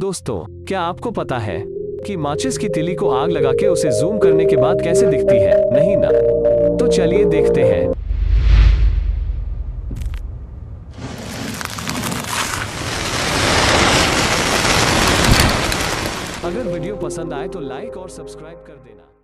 दोस्तों, क्या आपको पता है कि माचिस की तिली को आग लगा के उसे जूम करने के बाद कैसे दिखती है? नहीं ना? तो चलिए देखते हैं। अगर वीडियो पसंद आए तो लाइक और सब्सक्राइब कर देना।